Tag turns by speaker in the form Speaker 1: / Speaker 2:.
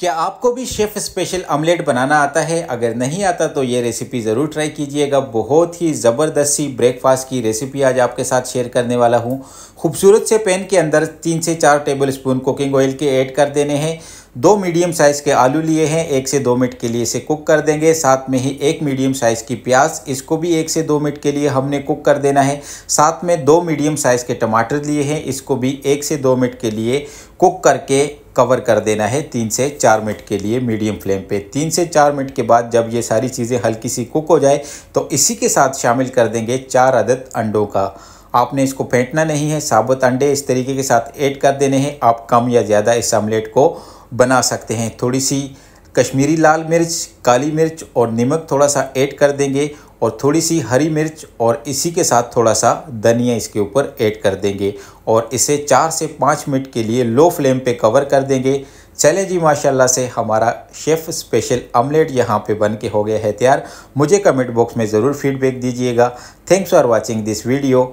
Speaker 1: क्या आपको भी शेफ़ स्पेशल आमलेट बनाना आता है? अगर नहीं आता तो ये रेसिपी ज़रूर ट्राई कीजिएगा। बहुत ही ज़बरदस्त सी ब्रेकफास्ट की रेसिपी आज आपके साथ शेयर करने वाला हूँ। खूबसूरत से पैन के अंदर तीन से चार टेबल स्पून कुकिंग ऑयल के ऐड कर देने हैं। दो मीडियम साइज़ के आलू लिए हैं, एक से दो मिनट के लिए इसे कुक कर देंगे। साथ में ही एक मीडियम साइज़ की प्याज, इसको भी एक से दो मिनट के लिए हमने कुक कर देना है। साथ में दो मीडियम साइज़ के टमाटर लिए हैं, इसको भी एक से दो मिनट के लिए कुक करके कवर कर देना है। तीन से चार मिनट के लिए मीडियम फ्लेम पे। तीन से चार मिनट के बाद जब ये सारी चीज़ें हल्की सी कुक हो जाए तो इसी के साथ शामिल कर देंगे चार अदद अंडों का। आपने इसको फेंटना नहीं है, साबुत अंडे इस तरीके के साथ ऐड कर देने हैं। आप कम या ज़्यादा इस आमलेट को बना सकते हैं। थोड़ी सी कश्मीरी लाल मिर्च, काली मिर्च और नमक थोड़ा सा ऐड कर देंगे और थोड़ी सी हरी मिर्च और इसी के साथ थोड़ा सा धनिया इसके ऊपर ऐड कर देंगे और इसे चार से पाँच मिनट के लिए लो फ्लेम पे कवर कर देंगे। चले जी, माशाल्लाह से हमारा शेफ़ स्पेशल ऑमलेट यहाँ पे बन के हो गया है तैयार। मुझे कमेंट बॉक्स में ज़रूर फीडबैक दीजिएगा। Thanks for watching this video